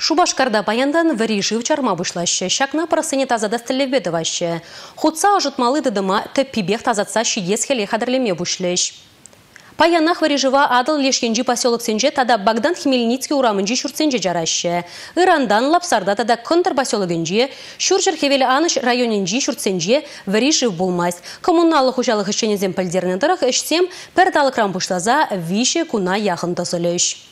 Шубашкарда баяндан вірі жив чарма бұшлашы, шакна парасыне тазада стілевбеді вашы. Худса ұжытмалы дыдыма тәппібек тазатса шиес хеле қадірлеме бұшлыш. Паянах вірі жива адыл лешкенжі поселок сенже тада Богдан Хмельницкий урамынжи шүртсенже жарашы. Ирандан лапсарда тада контр поселогынжі, шүржір хевелі аныш районынжи шүртсенже вірі жив болмайс. Коммуналық ұжалық ішченезен пілдерінен дырық ішсем, пәрдалық рам више куна яхын тосылыш.